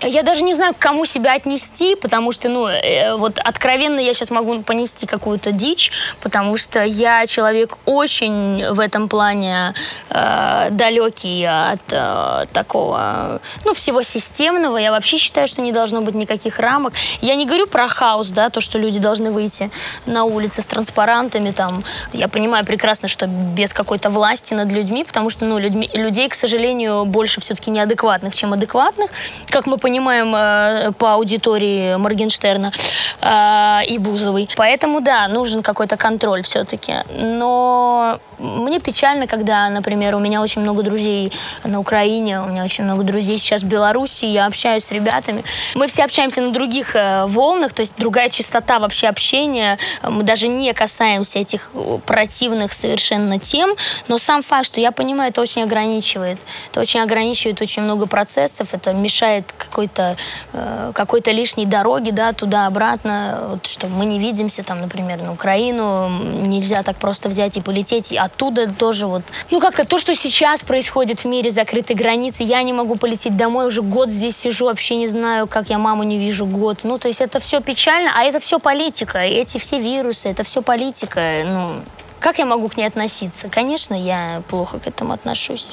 Я даже не знаю, к кому себя отнести, потому что, ну, э, вот откровенно я сейчас могу понести какую-то дичь, потому что я человек очень в этом плане э, далекий от э, такого, ну, всего системного. Я вообще считаю, что не должно быть никаких рамок. Я не говорю про хаос, да, то, что люди должны выйти на улицы с транспарантами, там. Я понимаю прекрасно, что без какой-то власти над людьми, потому что, ну, людьми, людей, к сожалению, больше все-таки неадекватных, чем адекватных, как мы понимаем э, по аудитории Моргенштерна э, и Бузовой. Поэтому, да, нужен какой-то контроль все-таки. Но мне печально, когда, например, у меня очень много друзей на Украине, у меня очень много друзей сейчас в Беларуси, я общаюсь с ребятами. Мы все общаемся на других э, волнах, то есть другая частота вообще общения. Мы даже не касаемся этих противных совершенно тем, но сам факт, что я понимаю, это очень ограничивает. Это очень ограничивает очень много процессов, это мешает какой-то э, какой-то лишней дороги, да, туда-обратно, вот, что мы не видимся, там, например, на Украину, нельзя так просто взять и полететь, и оттуда тоже вот, ну, как-то то, что сейчас происходит в мире, закрытой границы, я не могу полететь домой, уже год здесь сижу, вообще не знаю, как я маму не вижу год, ну, то есть это все печально, а это все политика, эти все вирусы, это все политика, ну, как я могу к ней относиться? Конечно, я плохо к этому отношусь.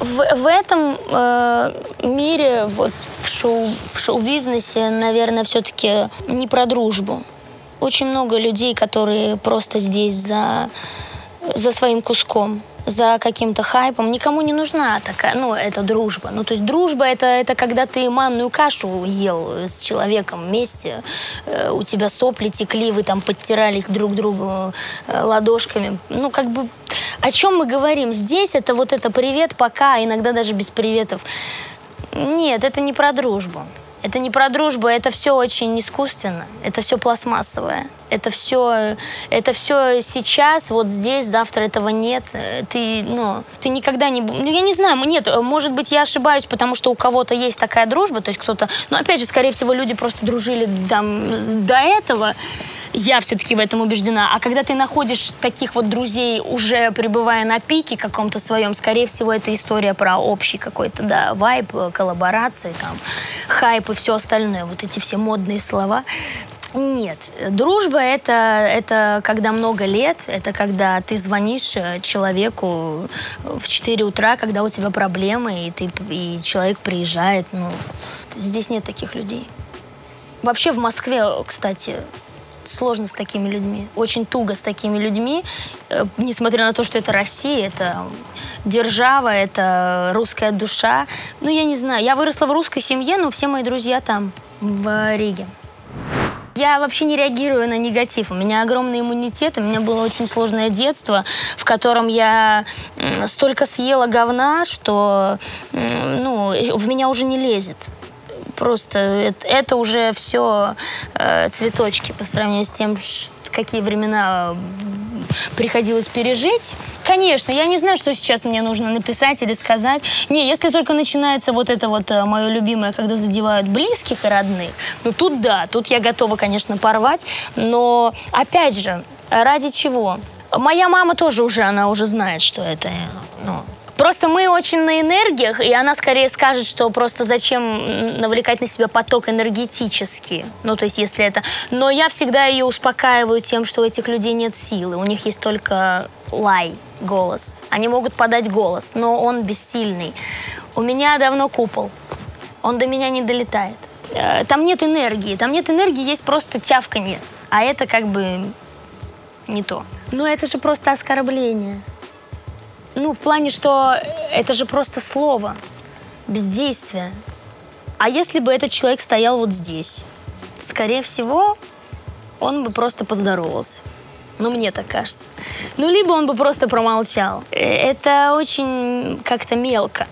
В, в этом э, мире, вот шоу, в шоу-бизнесе, наверное, все-таки не про дружбу. Очень много людей, которые просто здесь за, за своим куском за каким-то хайпом. Никому не нужна такая, ну, это дружба. Ну, то есть дружба это, это когда ты манную кашу ел с человеком вместе, э, у тебя сопли текли, вы там подтирались друг другу э, ладошками. Ну, как бы, о чем мы говорим? Здесь это вот это привет, пока, иногда даже без приветов. Нет, это не про дружбу. Это не про дружбу, это все очень искусственно, это все пластмассовое. Это все, это все сейчас, вот здесь, завтра этого нет. Ты, ну, ты никогда не... Ну, я не знаю, нет, может быть, я ошибаюсь, потому что у кого-то есть такая дружба, то есть кто-то... Но, опять же, скорее всего, люди просто дружили там до этого. Я все-таки в этом убеждена. А когда ты находишь таких вот друзей, уже пребывая на пике каком-то своем, скорее всего, это история про общий какой-то, да, вайб, коллаборации, там, хайп и все остальное. Вот эти все модные слова. Нет, дружба это, это когда много лет, это когда ты звонишь э, человеку в 4 утра, когда у тебя проблемы, и, ты, и человек приезжает. Ну, здесь нет таких людей. Вообще в Москве, кстати, сложно с такими людьми, очень туго с такими людьми, э, несмотря на то, что это Россия, это держава, это русская душа. Ну, я не знаю, я выросла в русской семье, но все мои друзья там, в Риге. Я вообще не реагирую на негатив. У меня огромный иммунитет. У меня было очень сложное детство, в котором я столько съела говна, что ну, в меня уже не лезет. Просто это, уже все э, цветочки по сравнению с тем, какие времена приходилось пережить. Конечно, я не знаю, что сейчас мне нужно написать или сказать. Не, если только начинается вот это вот э, мое любимое, когда задевают близких и родных, ну тут да, тут я готова, конечно, порвать. Но, опять же, ради чего? Моя мама тоже уже, она уже знает, что это, ну, Просто мы очень на энергиях, и она скорее скажет, что просто зачем навлекать на себя поток энергетический. Ну, то есть, если это... Но я всегда ее успокаиваю тем, что у этих людей нет силы. У них есть только лай, голос. Они могут подать голос, но он бессильный. У меня давно купол. Он до меня не долетает. Э, там нет энергии. Там нет энергии, есть просто тявканье. А это как бы не то. Но это же просто оскорбление. Ну, в плане, что это же просто слово, бездействие. А если бы этот человек стоял вот здесь, скорее всего, он бы просто поздоровался. Ну, мне так кажется. Ну, либо он бы просто промолчал. Э, это очень как-то мелко.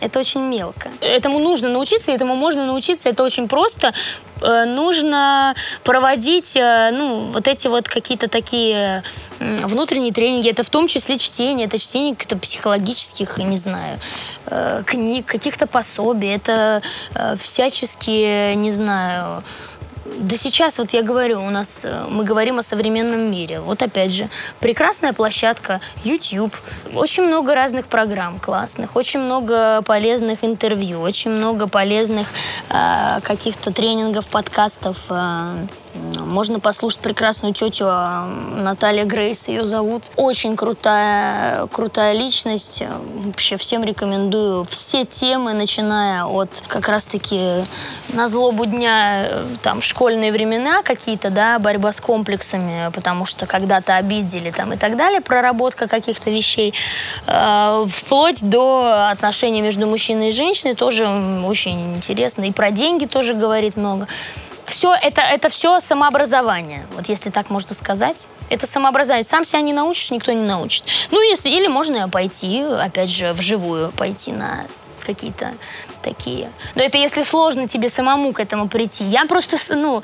Это очень мелко. Этому нужно научиться, этому можно научиться. Это очень просто. Э, нужно проводить, э, ну, вот эти вот какие-то такие внутренние тренинги. Это в том числе чтение, это чтение каких-то психологических, не знаю, э, книг, каких-то пособий. Это всячески, не знаю, да сейчас, вот я говорю, у нас э, мы говорим о современном мире. Вот опять же, прекрасная площадка YouTube, очень много разных программ классных, очень много полезных интервью, очень много полезных э, каких-то тренингов, подкастов. Э, можно послушать прекрасную тетю а, Наталья Грейс, ее зовут. Очень крутая, крутая личность. Вообще всем рекомендую. Все темы, начиная от как раз-таки на злобу дня, там, школьные времена какие-то, да, борьба с комплексами, потому что когда-то обидели там и так далее, проработка каких-то вещей, э, вплоть до отношений между мужчиной и женщиной тоже очень интересно. И про деньги тоже говорит много все это, это все самообразование, вот если так можно сказать. Это самообразование. Сам себя не научишь, никто не научит. Ну, если, или можно пойти, опять же, вживую пойти на какие-то такие. Но это если сложно тебе самому к этому прийти. Я просто, ну,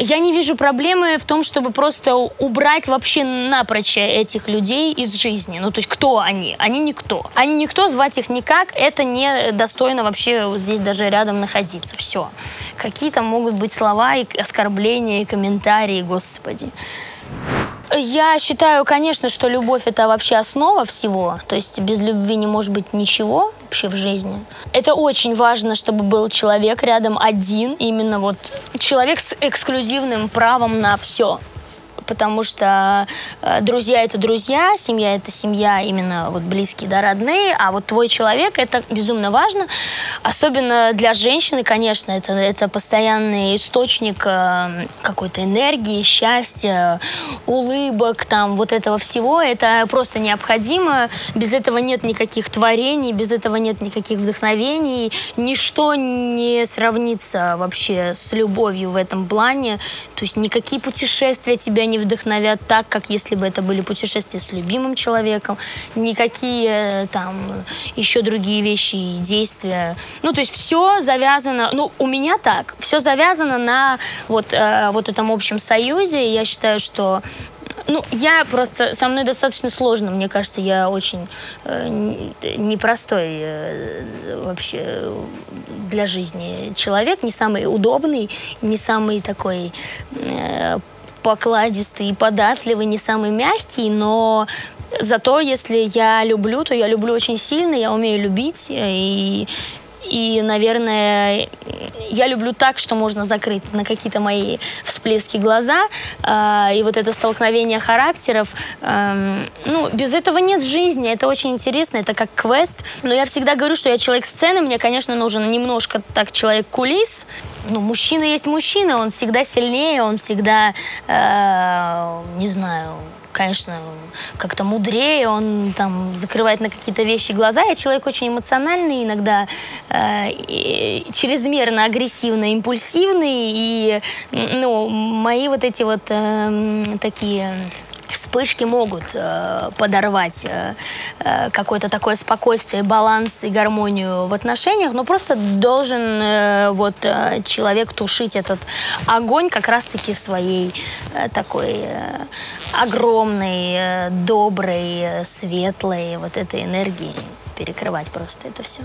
я не вижу проблемы в том, чтобы просто убрать вообще напрочь этих людей из жизни. Ну, то есть кто они? Они никто. Они никто, звать их никак. Это не достойно вообще здесь даже рядом находиться. Все. Какие там могут быть слова и оскорбления, и комментарии, господи. Я считаю, конечно, что любовь это вообще основа всего. То есть без любви не может быть ничего вообще в жизни. Это очень важно, чтобы был человек рядом один, именно вот человек с эксклюзивным правом на все потому что э, друзья это друзья, семья это семья, именно вот близкие, да, родные, а вот твой человек это безумно важно, особенно для женщины, конечно, это, это постоянный источник э, какой-то энергии, счастья, улыбок, там, вот этого всего, это просто необходимо, без этого нет никаких творений, без этого нет никаких вдохновений, ничто не сравнится вообще с любовью в этом плане, то есть никакие путешествия тебя не не вдохновят так, как если бы это были путешествия с любимым человеком, никакие э, там еще другие вещи и действия. Ну, то есть все завязано, ну, у меня так, все завязано на вот, э, вот этом общем союзе. Я считаю, что ну, я просто, со мной достаточно сложно, мне кажется, я очень э, непростой э, вообще для жизни человек, не самый удобный, не самый такой э, покладистый и податливый, не самый мягкий, но зато если я люблю, то я люблю очень сильно, я умею любить, и и, наверное, я люблю так, что можно закрыть на какие-то мои всплески глаза. Э, и вот это столкновение характеров, э, ну, без этого нет жизни. Это очень интересно, это как квест. Но я всегда говорю, что я человек сцены, мне, конечно, нужен немножко так человек кулис ну, мужчина есть мужчина, он всегда сильнее, он всегда, э, не знаю, конечно, как-то мудрее, он там закрывает на какие-то вещи глаза. Я человек очень эмоциональный, иногда э, чрезмерно агрессивный, импульсивный, и, ну, мои вот эти вот э, такие вспышки могут э, подорвать э, э, какое-то такое спокойствие, баланс и гармонию в отношениях, но просто должен э, вот э, человек тушить этот огонь как раз-таки своей э, такой э, огромной, э, доброй, э, светлой вот этой энергией перекрывать просто это все.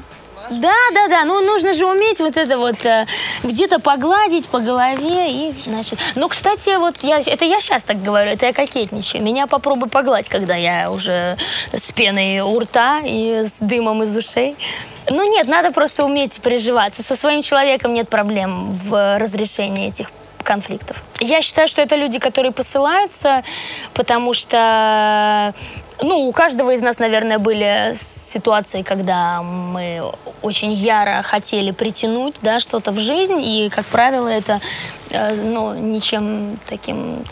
Да, да, да. Ну, нужно же уметь вот это вот э, где-то погладить по голове и, значит... Ну, кстати, вот я... Это я сейчас так говорю, это я кокетничаю. Меня попробуй погладить, когда я уже с пеной у рта и с дымом из ушей. Ну, нет, надо просто уметь приживаться. Со своим человеком нет проблем в разрешении этих конфликтов. Я считаю, что это люди, которые посылаются, потому что ну, у каждого из нас, наверное, были ситуации, когда мы очень яро хотели притянуть да, что-то в жизнь, и, как правило, это э, ну, ничем таким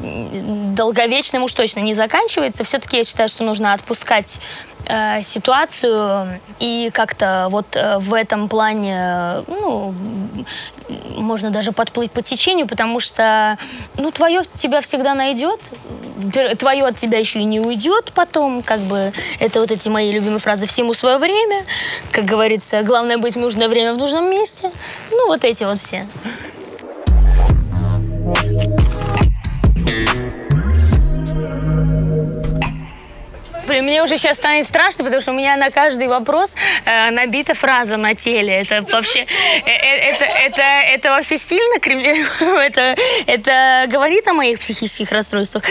долговечным уж точно не заканчивается. Все-таки я считаю, что нужно отпускать э, ситуацию и как-то вот э, в этом плане, ну, можно даже подплыть по течению, потому что, ну, твое тебя всегда найдет, твое от тебя еще и не уйдет потом, как бы, это вот эти мои любимые фразы «всему свое время», как говорится, главное быть в нужное время в нужном месте, ну, вот эти вот все. Блин, мне уже сейчас станет страшно, потому что у меня на каждый вопрос э, набита фраза на теле. Это вообще, э, э, это, это, это вообще сильно [laughs] это, это говорит о моих психических расстройствах?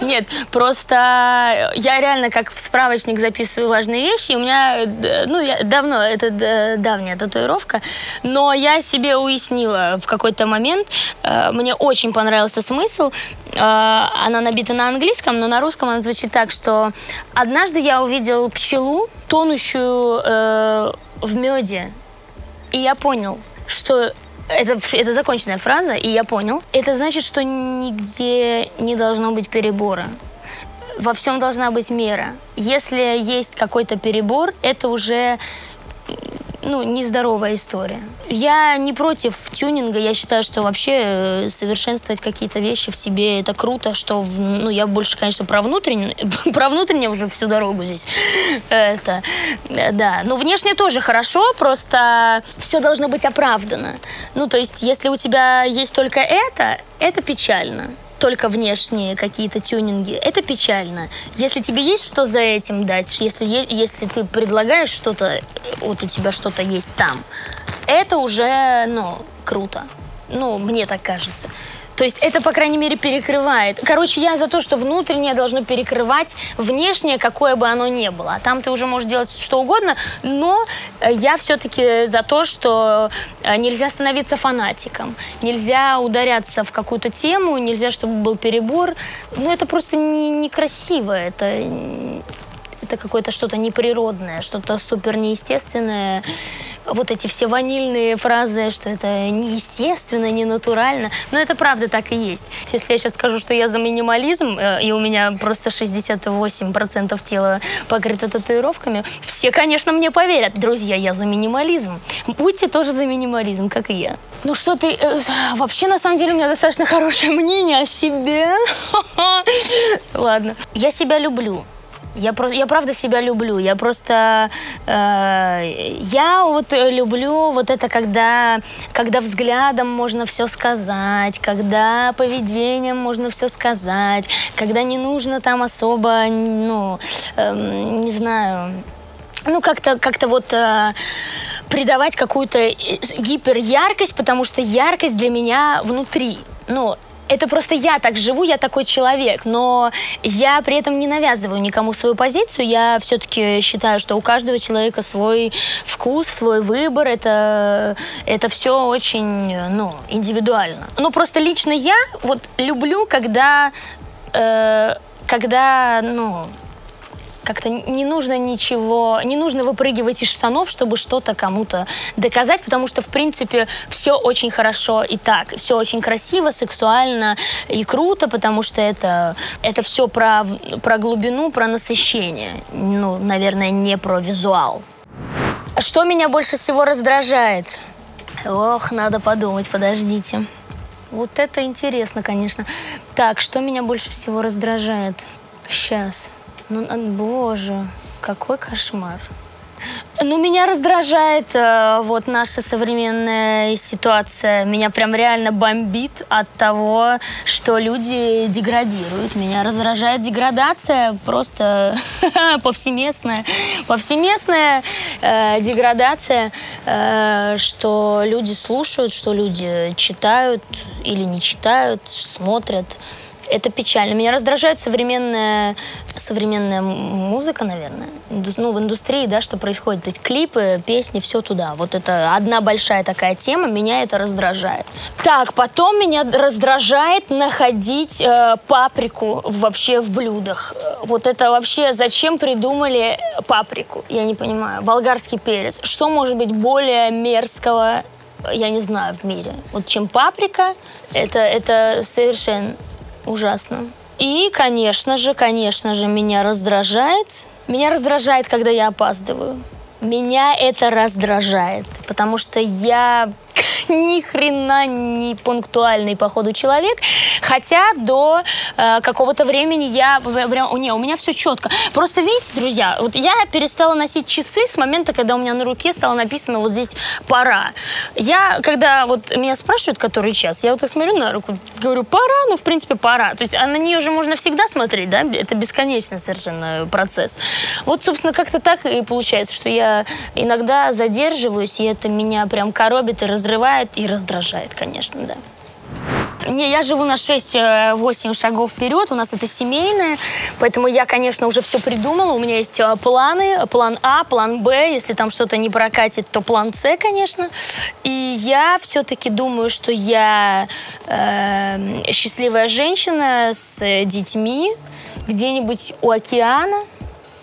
Нет, просто я реально как в справочник записываю важные вещи. У меня, э, ну, я, давно, это давняя татуировка, но я себе уяснила в какой-то момент, э, мне очень понравился смысл. Э, она набита на английском, но на русском она звучит так, что Однажды я увидел пчелу, тонущую э, в меде, и я понял, что это, это законченная фраза, и я понял. Это значит, что нигде не должно быть перебора. Во всем должна быть мера. Если есть какой-то перебор, это уже ну, нездоровая история. Я не против тюнинга, я считаю, что вообще э, совершенствовать какие-то вещи в себе это круто, что, в, ну, я больше, конечно, про внутреннее, [laughs] про внутреннее уже всю дорогу здесь. Это, да. Но внешне тоже хорошо, просто все должно быть оправдано. Ну, то есть, если у тебя есть только это, это печально только внешние какие-то тюнинги, это печально. Если тебе есть что за этим дать, если, если ты предлагаешь что-то, вот у тебя что-то есть там, это уже, ну, круто. Ну, мне так кажется. То есть это, по крайней мере, перекрывает. Короче, я за то, что внутреннее должно перекрывать внешнее, какое бы оно ни было. Там ты уже можешь делать что угодно, но э, я все-таки за то, что э, нельзя становиться фанатиком, нельзя ударяться в какую-то тему, нельзя, чтобы был перебор. Ну, это просто не, некрасиво, это это какое-то что-то неприродное, что-то супер неестественное. Вот эти все ванильные фразы, что это неестественно, не натурально. Но это правда так и есть. Если я сейчас скажу, что я за минимализм, э, и у меня просто 68% тела покрыто татуировками, все, конечно, мне поверят. Друзья, я за минимализм. Будьте тоже за минимализм, как и я. Ну что ты... Э, вообще, на самом деле, у меня достаточно хорошее мнение о себе. [laughs] Ладно. Я себя люблю. Я, просто, я правда себя люблю. Я просто... Э, я вот люблю вот это, когда, когда взглядом можно все сказать, когда поведением можно все сказать, когда не нужно там особо, ну, э, не знаю... Ну, как-то как вот э, придавать какую-то гиперяркость, потому что яркость для меня внутри. Ну, это просто я так живу, я такой человек, но я при этом не навязываю никому свою позицию. Я все-таки считаю, что у каждого человека свой вкус, свой выбор. Это, это все очень ну, индивидуально. Но просто лично я вот люблю, когда, э, когда ну, как-то не нужно ничего, не нужно выпрыгивать из штанов, чтобы что-то кому-то доказать, потому что, в принципе, все очень хорошо и так. Все очень красиво, сексуально и круто, потому что это, это все про, про глубину, про насыщение. Ну, наверное, не про визуал. Что меня больше всего раздражает? Ох, надо подумать, подождите. Вот это интересно, конечно. Так, что меня больше всего раздражает? Сейчас. Ну, боже, какой кошмар. Ну, меня раздражает э, вот наша современная ситуация. Меня прям реально бомбит от того, что люди деградируют. Меня раздражает деградация просто [laughs] повсеместная. Повсеместная э, деградация, э, что люди слушают, что люди читают или не читают, смотрят это печально. Меня раздражает современная, современная музыка, наверное, ну, в индустрии, да, что происходит. То есть клипы, песни, все туда. Вот это одна большая такая тема, меня это раздражает. Так, потом меня раздражает находить э, паприку вообще в блюдах. Вот это вообще зачем придумали паприку? Я не понимаю. Болгарский перец. Что может быть более мерзкого я не знаю, в мире. Вот чем паприка, это, это совершенно ужасно. И, конечно же, конечно же, меня раздражает. Меня раздражает, когда я опаздываю. Меня это раздражает, потому что я ни хрена не пунктуальный, походу, человек. Хотя до э, какого-то времени я прям, не, у меня все четко. Просто видите, друзья, вот я перестала носить часы с момента, когда у меня на руке стало написано вот здесь пора. Я, когда вот меня спрашивают, который час, я вот так смотрю на руку, говорю, пора, ну, в принципе, пора. То есть а на нее же можно всегда смотреть, да, это бесконечный совершенно процесс. Вот, собственно, как-то так и получается, что я иногда задерживаюсь, и это меня прям коробит и разрывает, и раздражает, конечно, да. Не, я живу на 6-8 шагов вперед, у нас это семейное, поэтому я, конечно, уже все придумала. У меня есть э, планы, план А, план Б, если там что-то не прокатит, то план С, конечно. И я все-таки думаю, что я э, счастливая женщина с детьми где-нибудь у океана,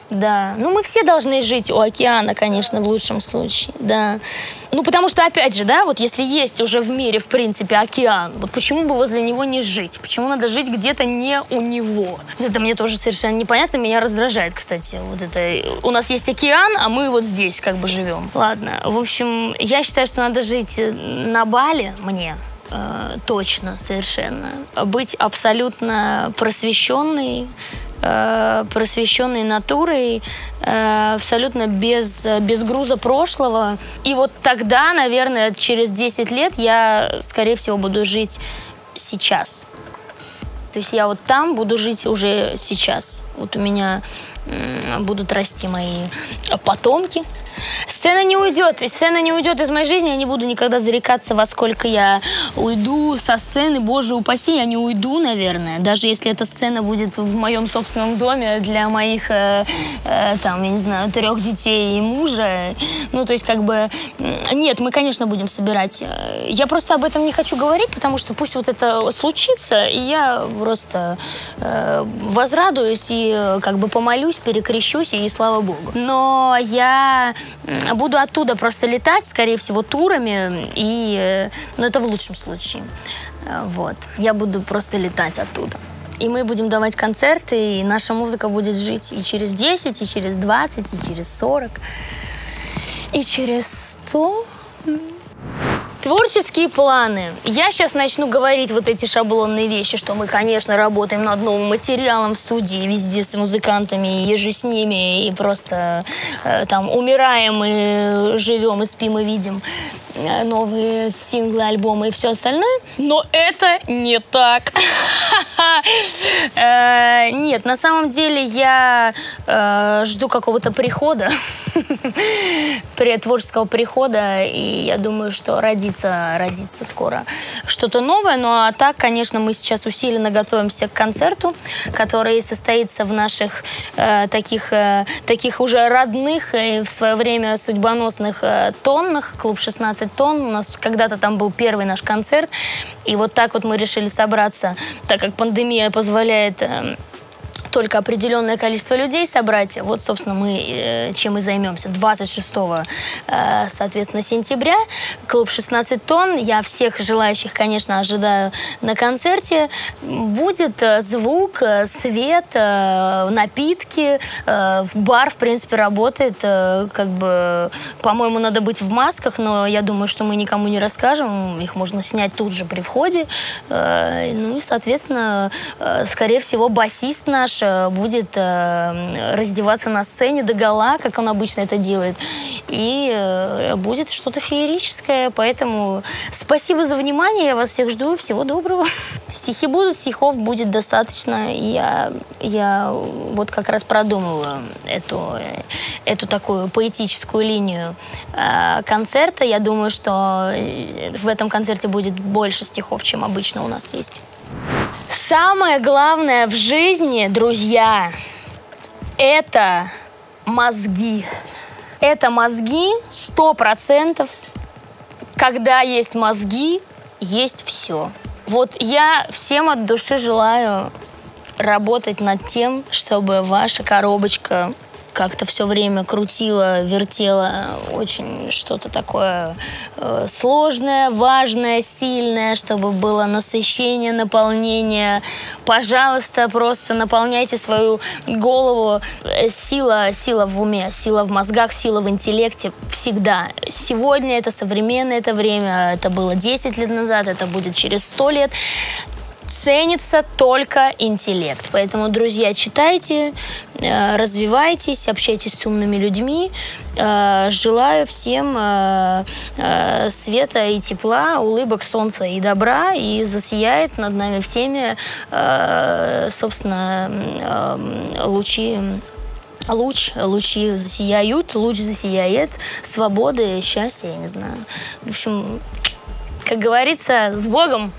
да. Ну, мы все должны жить у океана, конечно, в лучшем случае, да. Ну, потому что, опять же, да, вот если есть уже в мире, в принципе, океан, вот почему бы возле него не жить? Почему надо жить где-то не у него? Это мне тоже совершенно непонятно, меня раздражает, кстати. Вот это, у нас есть океан, а мы вот здесь как бы живем. Ладно, в общем, я считаю, что надо жить на Бали, мне, э, точно, совершенно. Быть абсолютно просвещенной, э, просвещенной натурой, э, абсолютно без, без груза прошлого. И вот тогда, наверное, через 10 лет я, скорее всего, буду жить сейчас. То есть я вот там буду жить уже сейчас. Вот у меня будут расти мои потомки. Сцена не уйдет, сцена не уйдет из моей жизни, я не буду никогда зарекаться, во сколько я уйду со сцены, боже упаси, я не уйду, наверное, даже если эта сцена будет в моем собственном доме для моих, э, э, там, я не знаю, трех детей и мужа, ну, то есть, как бы, нет, мы, конечно, будем собирать. Я просто об этом не хочу говорить, потому что пусть вот это случится, и я просто э, возрадуюсь и, э, как бы, помолюсь, перекрещусь, и слава богу. Но я буду оттуда просто летать, скорее всего, турами, и, ну, это в лучшем случае. Э, вот. Я буду просто летать оттуда. И мы будем давать концерты, и наша музыка будет жить и через 10, и через 20, и через 40, и через 100. Творческие планы. Я сейчас начну говорить вот эти шаблонные вещи, что мы, конечно, работаем над новым материалом в студии, везде с музыкантами, и с ними, и просто э, там умираем, и живем, и спим, и видим э, новые синглы, альбомы и все остальное. Но это не так. [laughs] Э, нет, на самом деле я э, жду какого-то прихода, [laughs] творческого прихода, и я думаю, что родится, родится скоро что-то новое. Ну а так, конечно, мы сейчас усиленно готовимся к концерту, который состоится в наших э, таких, таких уже родных и в свое время судьбоносных тоннах, клуб 16 тонн. У нас когда-то там был первый наш концерт, и вот так вот мы решили собраться, так как пандемия позволяет эм, только определенное количество людей собрать. Вот, собственно, мы э, чем и займемся. 26 э, соответственно, сентября клуб 16 тонн. Я всех желающих, конечно, ожидаю на концерте. Будет э, звук, свет, напитки. Бар, в принципе, работает. Как бы, по-моему, надо быть в масках, но я думаю, что мы никому не расскажем. Их можно снять тут же при входе. Ну и, соответственно, скорее всего, басист наш Э, будет э, раздеваться на сцене до гола, как он обычно это делает. И э, будет что-то феерическое. Поэтому спасибо за внимание. Я вас всех жду. Всего доброго. [laughs] Стихи будут, стихов будет достаточно. Я, я вот как раз продумываю эту, эту такую поэтическую линию концерта. Я думаю, что в этом концерте будет больше стихов, чем обычно у нас есть. Самое главное в жизни, друзья, это мозги. Это мозги сто процентов. Когда есть мозги, есть все. Вот я всем от души желаю работать над тем, чтобы ваша коробочка как-то все время крутила, вертела очень что-то такое э, сложное, важное, сильное, чтобы было насыщение, наполнение. Пожалуйста, просто наполняйте свою голову. Э, сила, сила в уме, сила в мозгах, сила в интеллекте всегда. Сегодня это современное это время, это было 10 лет назад, это будет через 100 лет ценится только интеллект. Поэтому, друзья, читайте, э, развивайтесь, общайтесь с умными людьми. Э, желаю всем э, света и тепла, улыбок, солнца и добра, и засияет над нами всеми, собственно, лучи луч, лучи засияют, луч засияет, свободы, счастья, я не знаю. В общем, как говорится, с Богом!